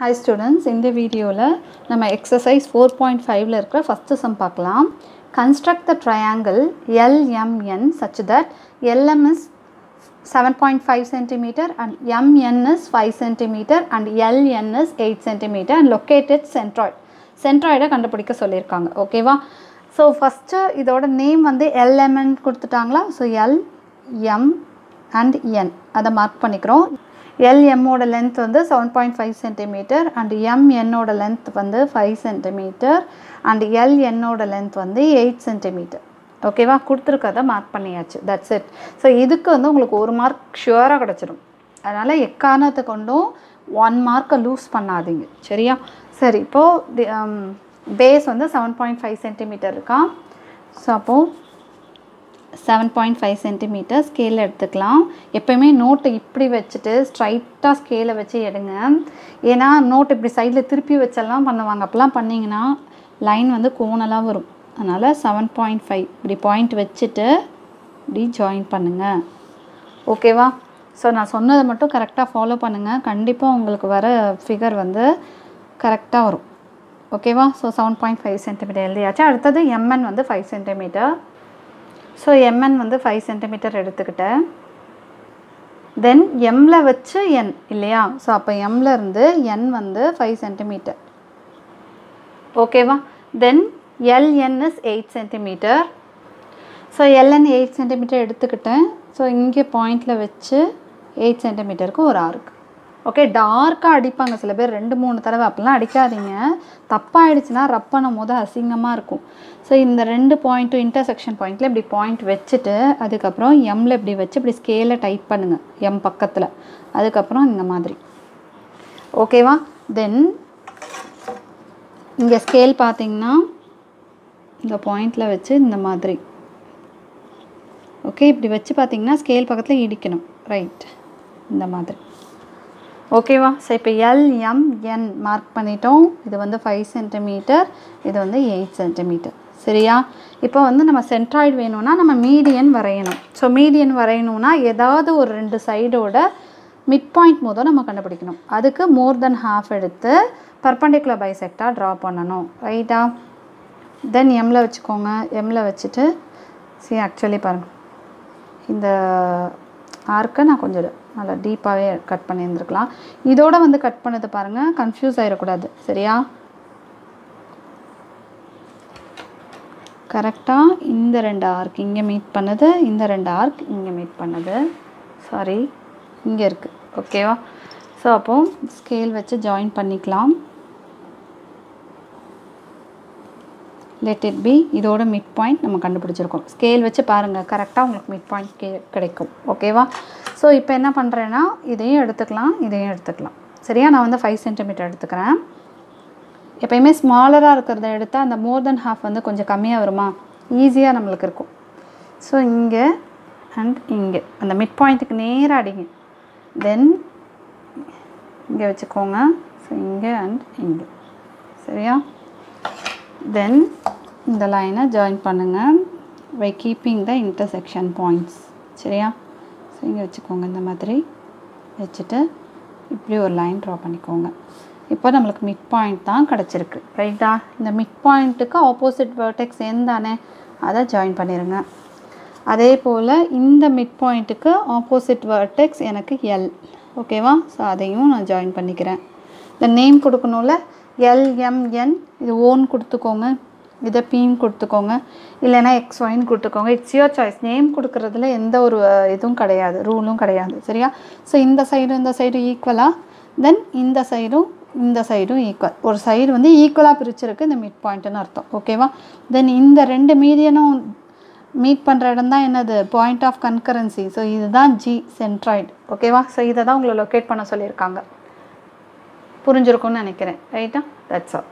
Hi students இந்த வீடியோவில் நம்ம எக்ஸசைஸ் ஃபோர் பாயிண்ட் ஃபைவ்ல இருக்கிற ஃபஸ்ட்டு சம் பார்க்கலாம். Construct the triangle LMN such that LM is seven point five centimetre and MN is five centimetre and LN is eight centimetre and located centroid சென்ட்ராய்டை கண்டுபிடிக்க சொல்லியிருக்காங்க. ஓகேவா so first இதோட name வந்து LMN கொடுத்துட்டாங்களா? So L M and N அதை mark பண்ணிக்கிறோம். எல்எம்மோட length வந்து seven point five centimetre and எம்என்னோட length வந்து ஃபைவ் சென்டிமீட்டர் அண்ட் எல்என்னோட லென்த் வந்து எயிட் சென்டிமீட்டர் ஓகேவா கொடுத்துருக்கதை மார்க் பண்ணியாச்சு. தட்ஸ் இட் ஸோ இதுக்கு வந்து உங்களுக்கு ஒரு மார்க் ஷுவராக கிடச்சிடும் அதனால் எக்காரணத்தை கொண்டும் ஒன் மார்க்கை லூஸ் பண்ணாதீங்க. சரியா? சரி இப்போது பேஸ் um, வந்து செவன் பாயிண்ட் ஃபைவ் சென்டிமீட்டர் இருக்கா? ஸோ அப்போது seven point five centimetre scale எடுத்துக்கலாம். எப்போயுமே நோட்டை இப்படி வச்சுட்டு ஸ்ட்ரைட்டாக ஸ்கேலை வச்சு எடுங்க. ஏன்னா நோட் இப்படி சைடில் திருப்பி வச்செல்லாம் பண்ணுவாங்க. அப்போல்லாம் பண்ணிங்கன்னா லைன் வந்து கோணலாக வரும். அதனால் செவன் பாயிண்ட் ஃபைவ் இப்படி பாயிண்ட் வச்சுட்டு இப்படி ஜாயின் பண்ணுங்கள் ஓகேவா ஸோ நான் சொன்னதை மட்டும் கரெக்டாக ஃபாலோ பண்ணுங்கள் கண்டிப்பாக உங்களுக்கு வர ஃபிகர் வந்து கரெக்டாக வரும். ஓகேவா so seven point five centimetre எழுதியாச்சு. அடுத்தது எம்என் வந்து ஃபைவ் சென்டிமீட்டர் ஸோ எம்என் வந்து ஃபைவ் சென்டிமீட்டர் எடுத்துக்கிட்டேன் தென் எம்மில் வச்சு என் இல்லையா? ஸோ அப்போ எம்மில் இருந்து என் வந்து ஃபைவ் சென்டிமீட்டர் ஓகேவா then LN is eight centimetre so LN eight centimetre எடுத்துக்கிட்டேன் ஸோ இங்கே பாயிண்டில் வச்சு எயிட் சென்டிமீட்டருக்கு ஒரு ஆறுக்கு ஓகே டார்க்காக அடிப்பாங்க. சில பேர் ரெண்டு மூணு தடவை அப்படிலாம் அடிக்காதீங்க. தப்பாகிடுச்சுன்னா ரப் பண்ணும் போது அசிங்கமாக இருக்கும். ஸோ இந்த ரெண்டு பாயிண்ட்டும் இன்டர்செக்ஷன் பாயிண்ட்டில் இப்படி பாயிண்ட் வச்சுட்டு அதுக்கப்புறம் எம்மில் இப்படி வச்சு இப்படி ஸ்கேலை டைப் பண்ணுங்கள் எம் பக்கத்தில். அதுக்கப்புறம் இந்த மாதிரி. ஓகேவா தென் இங்கே ஸ்கேல் பார்த்தீங்கன்னா இந்த பாயிண்டில் வச்சு இந்த மாதிரி. ஓகே இப்படி வச்சு பார்த்தீங்கன்னா ஸ்கேல் பக்கத்தில் இடிக்கணும். ரைட் இந்த மாதிரி. ஓகேவா சரி இப்போ எல்எம்என் மார்க் பண்ணிட்டோம். இது வந்து ஃபைவ் சென்டிமீட்டர் இது வந்து எயிட் சென்டிமீட்டர் சரியா? இப்போ வந்து நம்ம சென்ட்ராய்டு வேணும்னா நம்ம மீடியன் வரையணும். ஸோ மீடியன் வரையணும்னா ஏதாவது ஒரு ரெண்டு சைடோட மிட் பாயிண்ட் மோதோ நம்ம கண்டுபிடிக்கணும். அதுக்கு மோர் தென் ஹாஃப் எடுத்து பர்பண்டிகுலர் பைசெக்டாக ட்ரா பண்ணணும். ரைட்டா தென் எம்மில் வச்சுக்கோங்க. எம்மில் வச்சுட்டு சி ஆக்சுவலி பாருங்கள் இந்த ஆர்க்கை நான் கொஞ்சம் நல்லா டீப்பாகவே கட் பண்ணியிருந்துருக்கலாம். இதோடு வந்து கட் பண்ணது பாருங்கள் கன்ஃபியூஸ் ஆகிடக்கூடாது சரியா? கரெக்டாக இந்த ரெண்டு ஆர்க் இங்கே மீட் பண்ணது இந்த ரெண்டு ஆர்க் இங்கே மீட் பண்ணது. சாரி இங்கே இருக்குது ஓகேவா ஸோ அப்போது ஸ்கேல் வச்சு ஜாயின் பண்ணிக்கலாம். லெட் இட் பி இதோட மிட் பாயிண்ட் நம்ம கண்டுபிடிச்சிருக்கோம். ஸ்கேல் வச்சு பாருங்கள் கரெக்டாக உங்களுக்கு மிட் பாயிண்ட் கே கிடைக்கும். ஓகேவா ஸோ இப்போ என்ன பண்ணுறேன்னா இதையும் எடுத்துக்கலாம் இதையும் எடுத்துக்கலாம். சரியா? நான் வந்து ஃபைவ் சென்டிமீட்டர் எடுத்துக்கிறேன். எப்போயுமே ஸ்மாலராக இருக்கிறத எடுத்தால் அந்த மோர் தென் ஹாஃப் வந்து கொஞ்சம் கம்மியாக வருமா? ஈஸியாக நம்மளுக்கு இருக்கும். ஸோ இங்கே அண்ட் இங்கே. அந்த மிட் பாயிண்ட்டுக்கு நேராக அடிங்க. தென் இங்கே வச்சுக்கோங்க. ஸோ இங்கே அண்ட் இங்கே. சரியா? தென் இந்த லைனை ஜாயின் பண்ணுங்கள் by keeping the intersection points சரியா? ஸோ இங்கே வச்சுக்கோங்க இந்த மாதிரி. வச்சுட்டு இப்படி ஒரு லைன் ட்ரா பண்ணிக்கோங்க. இப்போ நம்மளுக்கு மிட் பாயிண்ட் தான் கிடச்சிருக்கு. ரைட்டா இந்த மிட் பாயிண்ட்டுக்கு ஆப்போசிட் வேர்டெக்ஸ் தானே? அதை ஜாயின் பண்ணிடுங்க அதே போல் இந்த மிட் பாயிண்ட்டுக்கு ஆப்போசிட் வேர்டெக்ஸ் எனக்கு எல் ஓகேவா ஸோ அதையும் நான் ஜாயின் பண்ணிக்கிறேன். இந்த நேம் கொடுக்கணும்ல? எல்எம்என் இது ஓன் கொடுத்துக்கோங்க. இதை பீம் கொடுத்துக்கோங்க. இல்லைனா எக்ஸ் ஒயின் கொடுத்துக்கோங்க. இட்ஸ் யோர் சாய்ஸ் நேம் கொடுக்குறதுல எந்த ஒரு இதுவும் கிடையாது. ரூலும் கிடையாது. சரியா? ஸோ இந்த சைடும் இந்த சைடும் ஈக்குவலாக தென் இந்த சைடும் இந்த சைடும் ஈக்குவல் ஒரு சைடு வந்து ஈக்குவலாக பிரிச்சிருக்கு. இந்த மிட் பாயிண்ட்டுன்னு அர்த்தம். ஓகேவா தென் இந்த ரெண்டு மீடியனும் மீட் பண்ணுற இடம் தான் என்னது? பாயிண்ட் ஆஃப் கன்கரன்சி ஸோ இதுதான் ஜி சென்ட்ராய்டு ஓகேவா ஸோ இதை தான் உங்களை லொக்கேட் பண்ண சொல்லியிருக்காங்க. புரிஞ்சிருக்கும்னு நினைக்கிறேன். ரைட்டா தட்ஸ் ஆல்